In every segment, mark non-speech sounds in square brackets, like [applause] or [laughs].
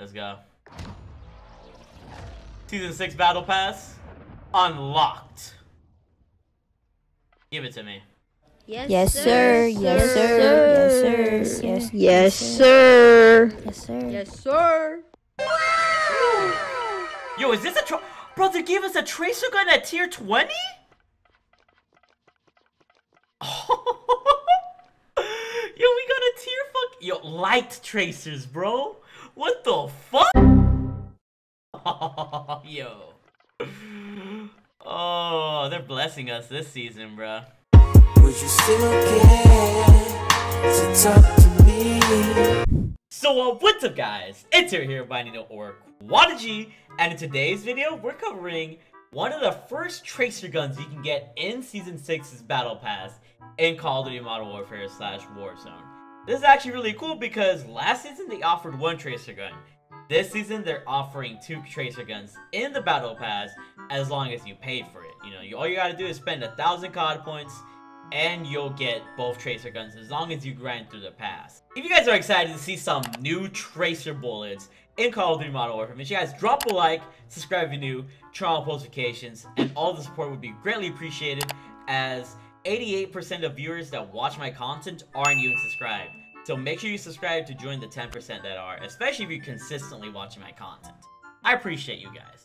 Let's go. Season 6 Battle Pass. Unlocked. Give it to me. Yes, Yes, sir. Yes, sir. Yes, sir. Yes, Yes, sir. Yes, sir. Yes, sir. Yo, is this a tro- Bro, they gave us a tracer gun at tier 20? [laughs] Yo, we got a tier fuck- Yo, light tracers, bro. What the fuck? [laughs] Yo. Oh, they're blessing us this season, bro. Would you still care to talk to me? So uh, what's up guys? It's here here by Nino or Quadigy, and in today's video, we're covering one of the first tracer guns you can get in Season 6's Battle Pass in Call of Duty Modern Warfare slash Warzone. This is actually really cool because last season they offered one tracer gun. This season they're offering two tracer guns in the Battle Pass as long as you paid for it. You know, you, all you gotta do is spend a thousand COD points and you'll get both tracer guns as long as you grind through the pass. If you guys are excited to see some new tracer bullets in Call of Duty Modern Warfare, make sure you guys drop a like, subscribe if you're new, turn on post notifications, and all the support would be greatly appreciated as 88% of viewers that watch my content aren't even subscribed. So make sure you subscribe to join the 10% that are, especially if you're consistently watching my content. I appreciate you guys.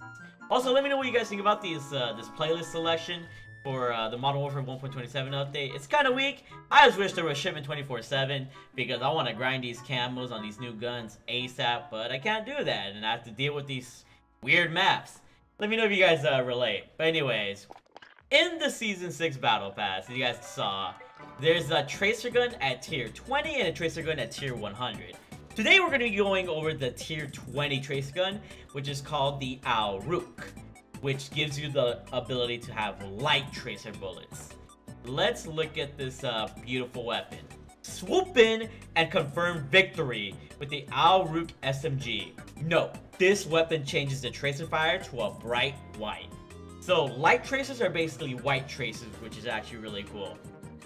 Also, let me know what you guys think about these uh, this playlist selection for uh, the Modern Warfare 1.27 update. It's kind of weak. I just wish there was shipment 24/7 because I want to grind these camos on these new guns ASAP, but I can't do that, and I have to deal with these weird maps. Let me know if you guys uh, relate. But anyways, in the Season 6 Battle Pass, you guys saw, there's a Tracer Gun at Tier 20 and a Tracer Gun at Tier 100. Today we're going to be going over the Tier 20 Tracer Gun, which is called the Al Rukh, which gives you the ability to have light tracer bullets. Let's look at this uh, beautiful weapon. Swoop in and confirm victory with the Al Rukh SMG. No, this weapon changes the tracer fire to a bright white. So light tracers are basically white tracers, which is actually really cool.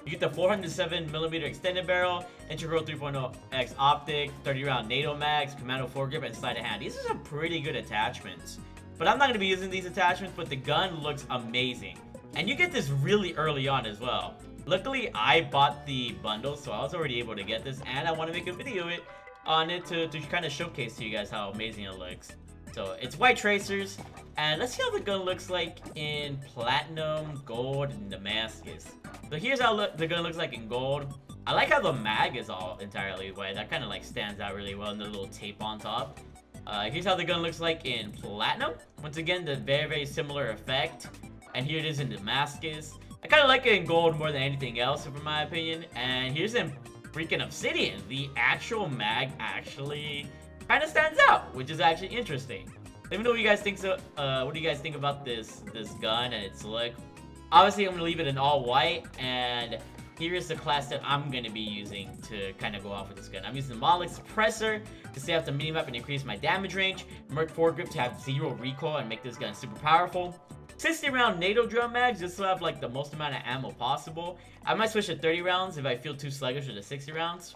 You get the 407mm extended barrel, integral 3.0x optic, 30 round NATO mags, commando foregrip, and sleight of hand. These are some pretty good attachments. But I'm not going to be using these attachments, but the gun looks amazing. And you get this really early on as well. Luckily, I bought the bundle, so I was already able to get this, and I want to make a video it on it to, to kind of showcase to you guys how amazing it looks. So it's white tracers, and let's see how the gun looks like in platinum, gold, and Damascus. So here's how look, the gun looks like in gold. I like how the mag is all entirely white. That kind of like stands out really well, and the little tape on top. Uh, here's how the gun looks like in platinum. Once again, the very, very similar effect. And here it is in Damascus. I kind of like it in gold more than anything else, in my opinion. And here's in freaking Obsidian. The actual mag actually kind of stands out, which is actually interesting. Let me know what you guys think. So, uh, what do you guys think about this this gun and its look? Obviously, I'm gonna leave it in all white, and here is the class that I'm gonna be using to kind of go off with this gun. I'm using the Monolith Suppressor to stay off the minimap and increase my damage range. Merc Foregrip to have zero recoil and make this gun super powerful. 60 round NATO drum mag just to have like the most amount of ammo possible. I might switch to 30 rounds if I feel too sluggish with the 60 rounds.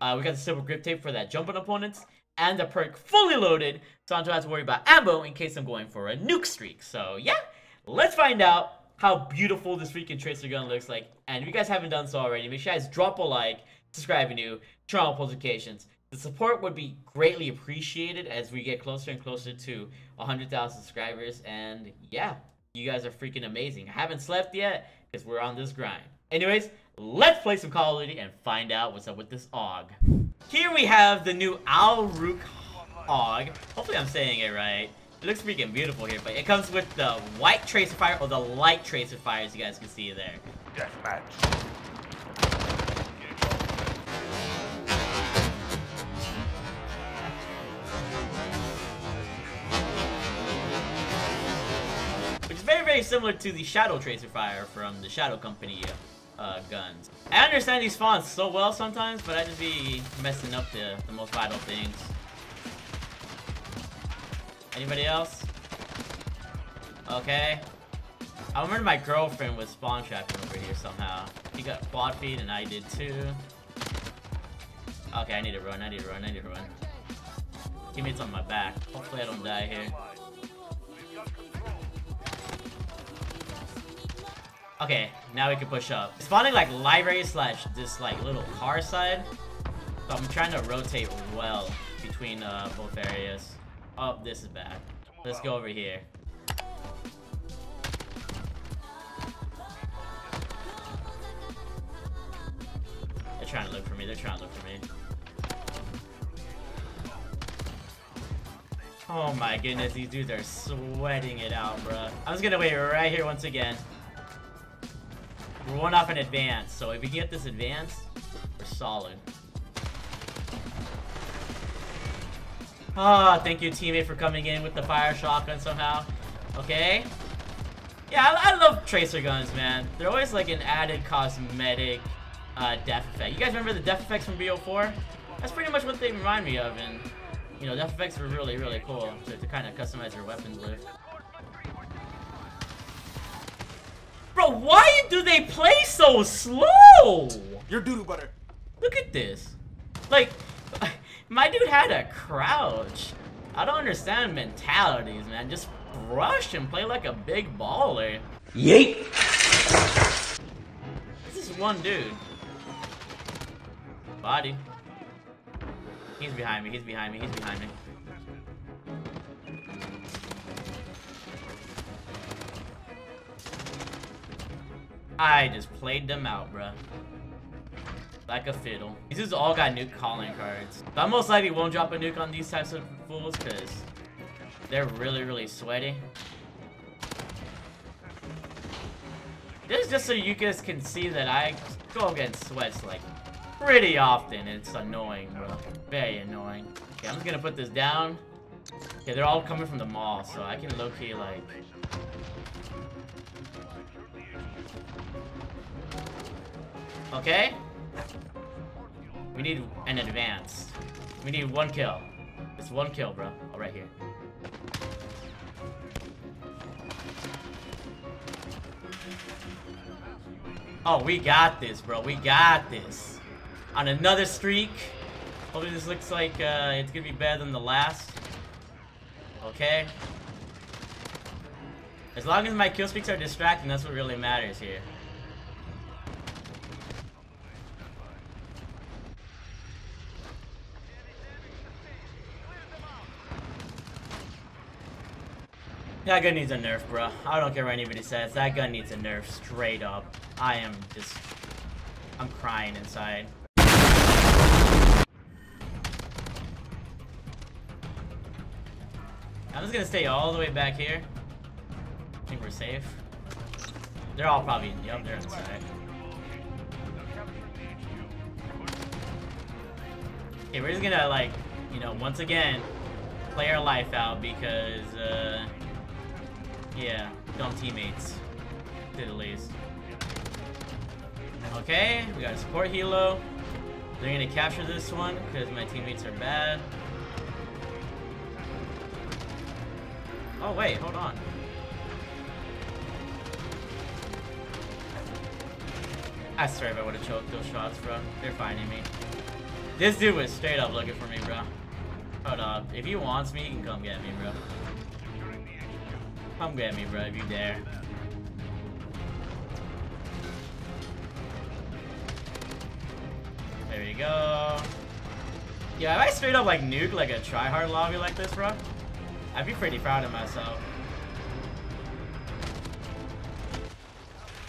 Uh, we got the silver grip tape for that jumping opponents. And the perk fully loaded, so I don't have to worry about ammo in case I'm going for a nuke streak. So yeah, let's find out how beautiful this freaking tracer gun looks like. And if you guys haven't done so already, make sure you guys drop a like, subscribe if new, turn on notifications. The support would be greatly appreciated as we get closer and closer to 100,000 subscribers. And yeah, you guys are freaking amazing. I haven't slept yet because we're on this grind. Anyways, let's play some Call of Duty and find out what's up with this AUG. Here we have the new Al Rukh AUG. Hopefully I'm saying it right. It looks freaking beautiful here, but it comes with the white tracer fire or the light tracer fire as you guys can see there. Deathmatch. Which is very, very similar to the Shadow Tracer Fire from the Shadow Company uh, uh, guns. I understand these fonts so well sometimes, but I just be messing up the, the most vital things. Anybody else? Okay. I remember my girlfriend was spawn trapping over here somehow. She got quad feed and I did too. Okay, I need to run, I need to run, I need to run. Teammates on my back. Hopefully I don't die here. Okay, now we can push up. Spawning like library slash this like little car side. So I'm trying to rotate well between uh, both areas. Oh, this is bad. Let's go over here. They're trying to look for me. They're trying to look for me. Oh my goodness, these dudes are sweating it out, bruh. I'm just gonna wait right here once again. We're one up in advance, so if we get this advance, we're solid. Ah, oh, thank you teammate for coming in with the fire shotgun somehow. Okay. Yeah, I, I, love tracer guns, man. They're always like an added cosmetic uh, death effect. You guys remember the death effects from BO4? That's pretty much what they remind me of, and you know, death effects were really, really cool to, to kind of customize your weapons with. Bro, why do they play so slow? You're doodoo butter. Look at this. Like, [laughs] my dude had a crouch. I don't understand mentalities, man. Just rush and play like a big baller. Yeet. This is one dude. Body. He's behind me, he's behind me, he's behind me. I just played them out, bruh. Like a fiddle. These dudes all got nuke calling cards. But I most likely won't drop a nuke on these types of fools because they're really, really sweaty. This is just so you guys can see that I go against sweats like pretty often. It's annoying, bro. Very annoying. Okay, I'm just gonna put this down. Okay, they're all coming from the mall, so I can low-key, like... Okay? We need an advance. We need one kill. It's one kill, bro. All right here. Oh, we got this, bro. We got this. On another streak. Hopefully this looks like uh, it's gonna be better than the last. Okay. As long as my kill streaks are distracting, that's what really matters here. That gun needs a nerf, bro. I don't care what anybody says. That gun needs a nerf, straight up. I am just... I'm crying inside. I'm just gonna stay all the way back here. I think we're safe. They're all probably, yep, they're inside. Okay, we're just gonna, like, you know, once again, play our life out because, uh, yeah, dumb teammates, to the least. Okay, we got a support helo. They're gonna capture this one because my teammates are bad. Oh wait, hold on. I swear if I would have choked those shots, bro. They're finding me. This dude was straight up looking for me, bro. Hold up. If he wants me, he can come get me, bro. Come get me, bro, if you dare. There you go. Yeah, if I straight up like nuke like a tryhard lobby like this, bro, I'd be pretty proud of myself.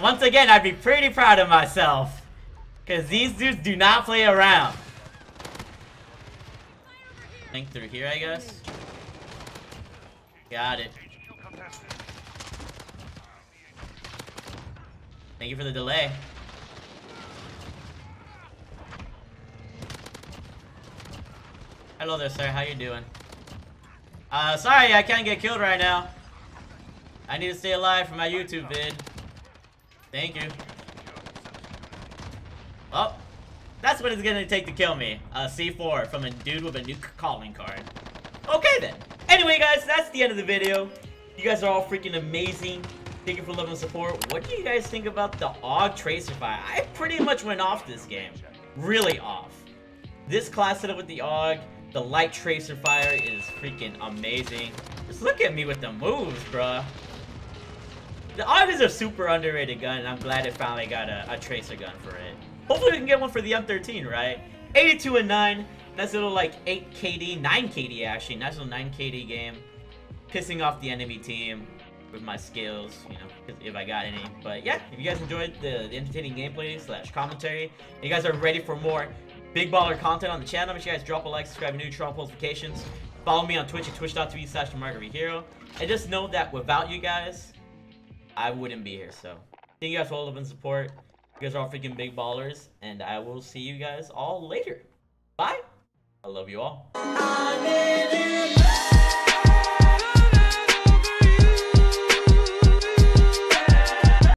Once again, I'd be pretty proud of myself. Because these dudes do not play around. Think through here, I guess. Got it. Thank you for the delay. Hello there, sir. How you doing? Uh, sorry, I can't get killed right now. I need to stay alive for my YouTube vid. Thank you. Oh, that's what it's gonna take to kill me. A C4 from a dude with a nuke calling card. Okay then. Anyway, guys, that's the end of the video. You guys are all freaking amazing. Thank you for love and support. What do you guys think about the AUG Tracer Fire? I pretty much went off this game. Really off. This class setup with the AUG, The light tracer fire is freaking amazing. Just look at me with the moves, bruh. The AUG is a super underrated gun, and I'm glad it finally got a, a tracer gun for it. Hopefully we can get one for the M13, right? 82 and 9. Nice little like 8 KD, 9 KD actually. Nice little 9 KD game. Pissing off the enemy team with my skills, you know, if I got any. But yeah, if you guys enjoyed the, the entertaining gameplay slash commentary, you guys are ready for more big baller content on the channel, make sure you guys drop a like, subscribe, new on notifications. Follow me on Twitch at twitch.tv slash Hero. And just know that without you guys, I wouldn't be here. So thank you guys for all love and support. You guys are all freaking big ballers. And I will see you guys all later. Bye. I love you all.